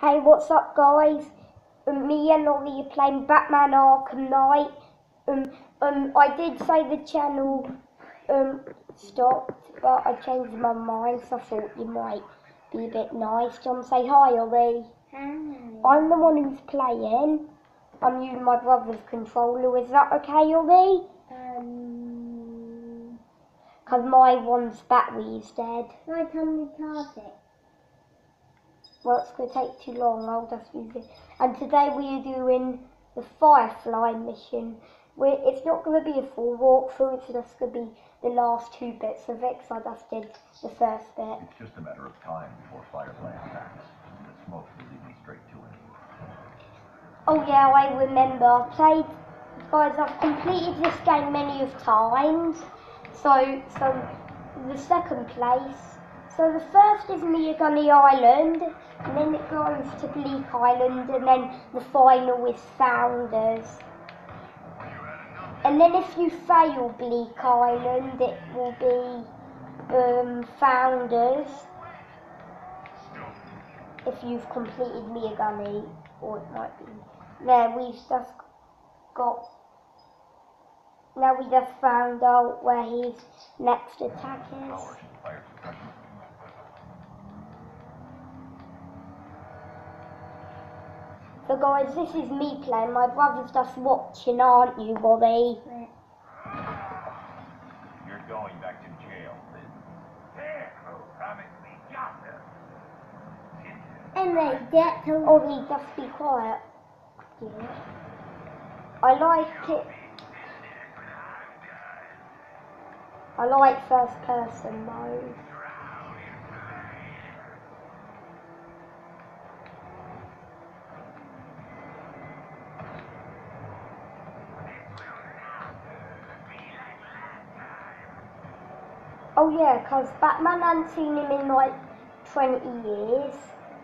Hey, what's up, guys? Um, me and Ollie are playing Batman Arkham Knight. Um, um, I did say the channel um stopped, but I changed my mind, so I thought you might be a bit nice. Do you want to say hi, Ollie? Hi. I'm the one who's playing. I'm using my brother's controller. Is that okay, Ollie? Um, Because my one's battery's dead. my tummy charge it. Well, it's going to take too long. I'll just use it. And today we are doing the Firefly mission. We're, it's not going to be a full walkthrough. It's just going to be the last two bits of it. So I just did the first bit. It's just a matter of time before Firefly attacks. The smoke will lead me straight to it. Oh yeah, I remember. I've played, guys. I've completed this game many of times. So, so the second place. So the first is Miagani Island, and then it goes to Bleak Island, and then the final is Founders. And then if you fail Bleak Island, it will be um, Founders. If you've completed Miagani, or it might be. There, we've just got. Now we just found out where his next attack is. Powers and fire suppression. So guys, this is me playing. My brother's just watching, aren't you, Bobby? You're going back to jail, Liz. Scarecrow oh, promised me justice. And they get to Ollie, just be quiet. Yeah. I like it. I like first person mode. Oh yeah, 'cause Batman hadn't seen him in like 20 years,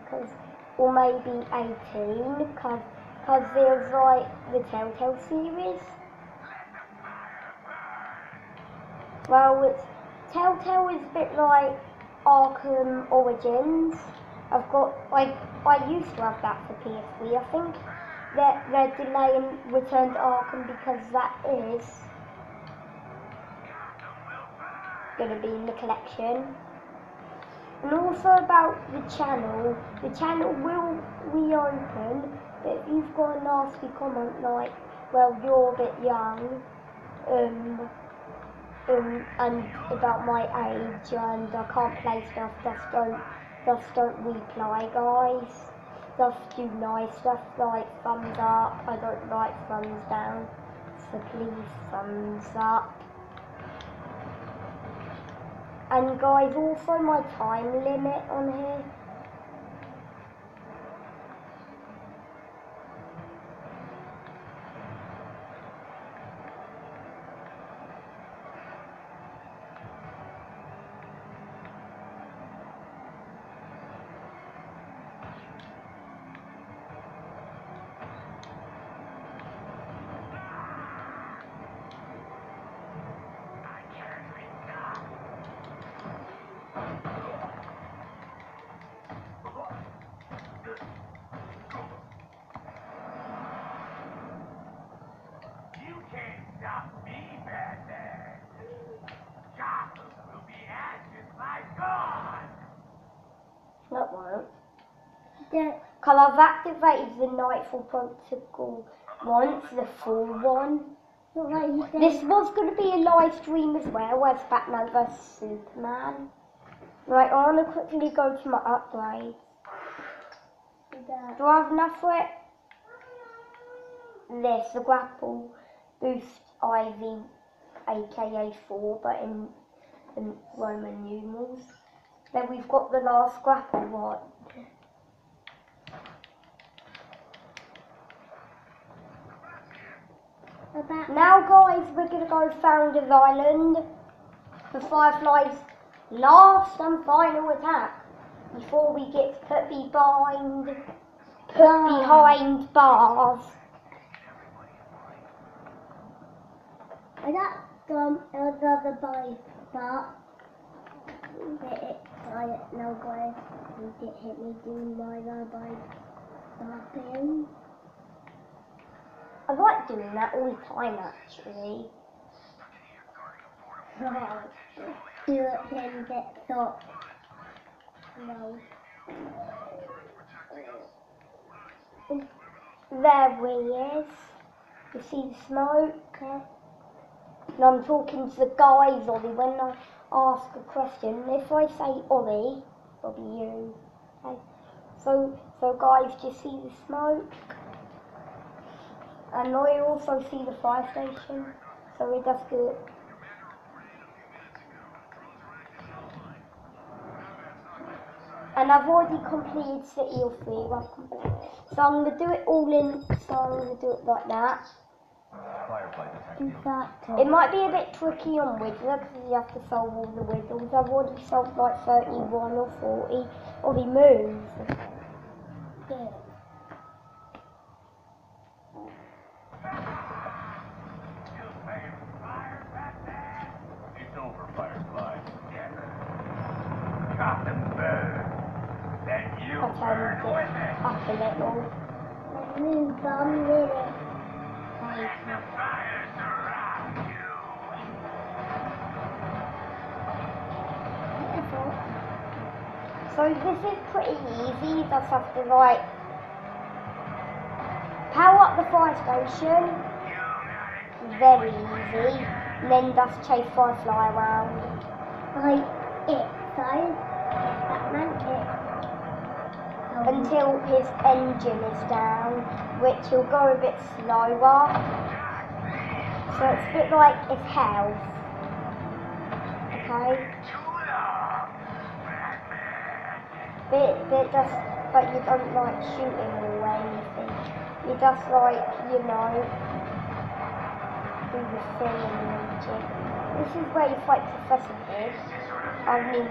'cause or maybe 18, because cause there's like the Telltale series. Well, it's Telltale is a bit like Arkham Origins. I've got like, I used to have that for PS3. I think they're they're delaying Return to Arkham because that is gonna be in the collection. And also about the channel, the channel will reopen, but if you've got a nasty comment like, well, you're a bit young, um, um, and about my age, and I can't play stuff, just don't, just don't reply, guys. Just do nice stuff like thumbs up. I don't like thumbs down, so please thumbs up. And guys, also my time limit on here. You can't stop me, Batman. Gotham will be ashes like gone. That won't. The Because I've activated the Knightfall protocol once, the full one. what like you said. This was going to be a live stream as well, as Batman vs Superman. Right, I want to quickly go to my upgrades. Do I have enough for it? This, the grapple boost Ivy, aka 4, but in, in Roman numerals. Then we've got the last grapple one. About Now, guys, we're gonna go Founders Island. for Firefly's last and final attack before we get put behind, put behind ah. bars. I got some other boy, but it, it, I no boy, he did hit me doing my bye. spin. I like doing that all the time actually. Right. Do it. No. There he is. You see the smoke? And I'm talking to the guys, Ollie, when I ask a question. If I say Ollie, it'll be you. Okay? So, so guys, do you see the smoke? And you also see the fire station. So it does good. And I've already completed City of Three. I've. So I'm gonna do it all in. So I'm gonna do it like that. Do that. It might be a bit tricky on Wizzler because you have to solve all the riddles. I've already solved like 31 or 40. Or he moves. Yeah. It's over, Firefly. Gotham burn. Then you I burn turned with it it. up a little. Let's move on with So this is pretty easy. You just have to like power up the fire station. Very easy. And then just chase Firefly around. Like it, so that meant it. So until his engine is down, which he'll go a bit slower. So it's a bit like his health. Okay? Bit, bit just, but you don't like shooting or anything. You just like, you know, do the thing engine. This is where you fight Professor Pig. I mean,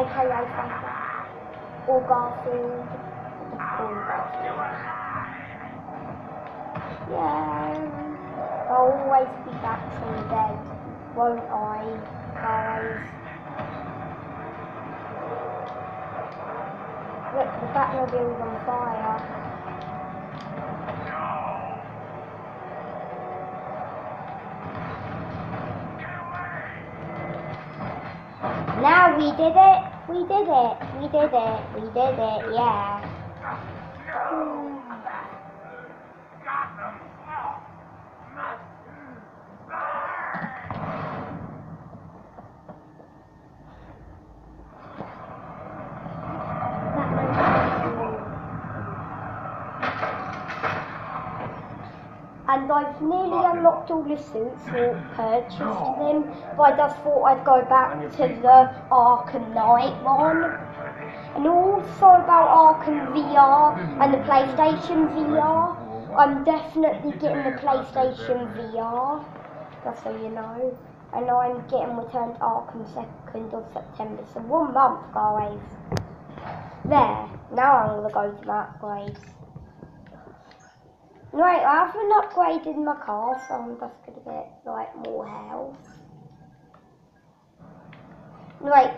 AKA Franklin. Or Garfield. Just call him Garfield. Yeah. I'll always be back from the dead, won't I, guys? Look, the Batmobile's on fire. Now we did it. We did it. We did it. We did it. Yeah. And I've nearly unlocked all the suits or purchased them, but I just thought I'd go back to the Arkham Knight one. And also about Arkham VR and the PlayStation VR. I'm definitely getting the PlayStation VR, just so you know. And I'm getting Returned to Arkham 2nd of September, so one month, guys. There, now I'm gonna go to my upgrades. Right, I haven't upgraded my car, so I'm just gonna get like more health. Right.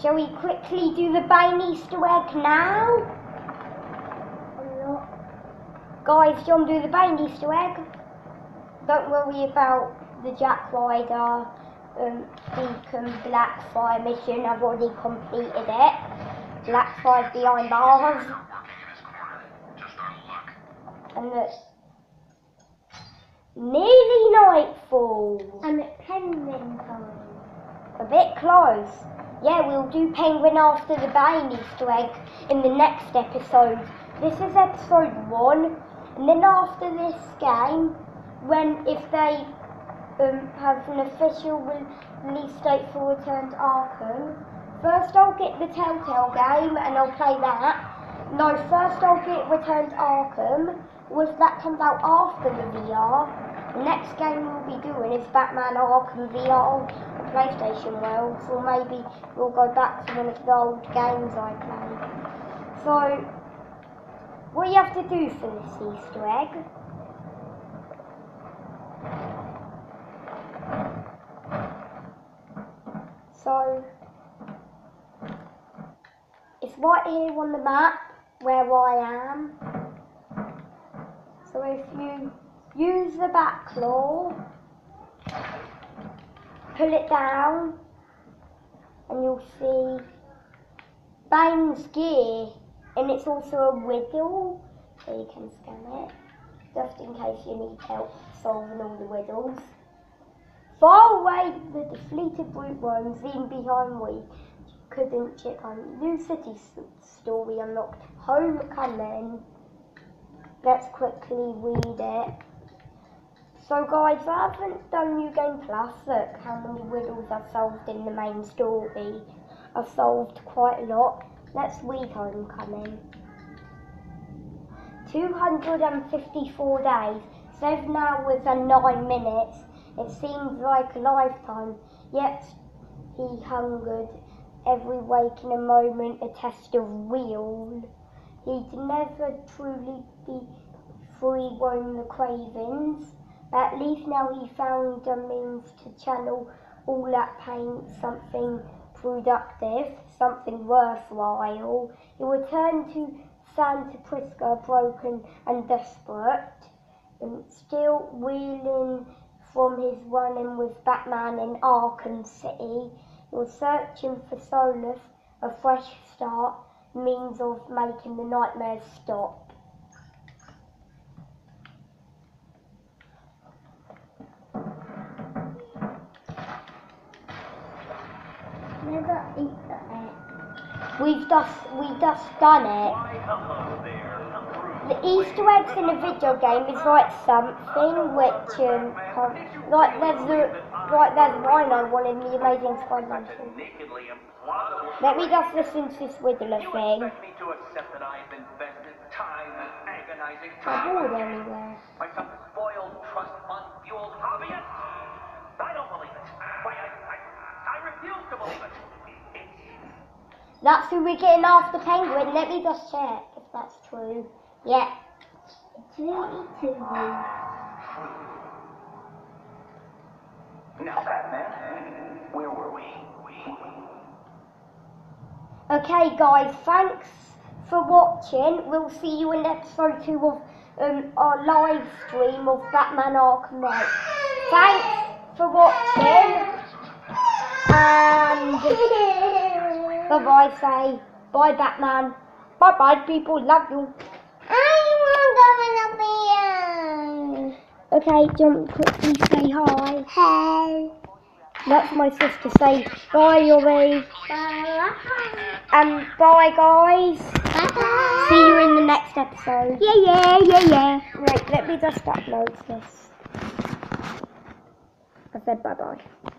Shall we quickly do the Bane Easter egg now? Guys, do you want to do the Bane Easter egg? Don't worry about the Jack Ryder, um, Deacon Blackfire mission. I've already completed it. Blackfire's behind bars. And it's nearly nightfall. And it's penguin time. A bit close. Yeah, we'll do Penguin after the Bane Easter egg in the next episode. This is episode one. And then after this game, when if they um, have an official re- release date for Return to Arkham, first I'll get the Telltale game and I'll play that. No, first I'll get Return to Arkham. If that comes out after the VR, the next game we'll be doing is Batman Arkham VR on PlayStation World, so maybe we'll go back to one of the old games I played. So, what you have to do for this Easter egg. So right here on the map where I am. So if you use the Batclaw, pull it down, and you'll see Bane's gear, and it's also a riddle, so you can scan it, just in case you need help solving all the riddles. Far away the defeated brute roams in behind we couldn't check on new city s- story unlocked homecoming. Let's quickly read it. So guys, I haven't done New Game Plus. Look how many riddles I've solved in the main story. I've solved quite a lot. Let's read Homecoming. 254 days, 7 hours and 9 minutes. It seems like a lifetime, yet he hungered every waking moment a test of will. He'd never truly be free roam the cravings. At least now he found a means to channel all that pain something productive, something worthwhile. He returned to Santa Prisca broken and desperate, and still reeling from his running with Batman in Arkham City. Was searching for solace, a fresh start, means of making the nightmares stop. Never eat the egg. We've just we just done it. Why, hello there. The Easter eggs in a video game is like something which um like there's a like there's Rhino one in the Amazing Spider-Man. film. Nakedly implausible. Let me just listen to this Riddler You thing. expect me to accept that I've invested time and agonizing I'm bored anywhere. by some spoiled trust fund fueled hobbyist? I don't believe it. Why, I, I, I refuse to believe it. It's That's who we're getting after Penguin. Let me just check if that's true. Yeah. It's really Now, Batman, where were we? Okay, guys. Thanks for watching. We'll see you in episode two of um, our live stream of Batman Arkham Knight. Thanks for watching. And bye bye. Say bye, Batman. Bye bye, people. Love you. I want to Okay, jump quickly. Say hi. Hey. That's my sister. Say bye, Yuri. Bye. And bye, guys. Bye. See you in the next episode. Yeah, yeah, yeah, yeah. Right, let me just upload this. I said bye bye.